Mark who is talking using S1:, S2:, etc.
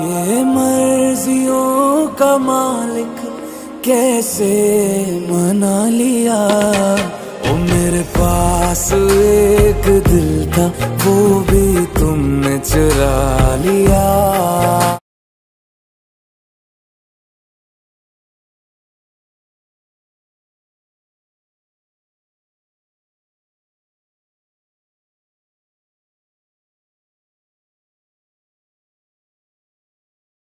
S1: ये मर्जियों का मालिक कैसे मना लिया? ओ मेरे पास एक दिल था, वो भी तुमने चुरा लिया।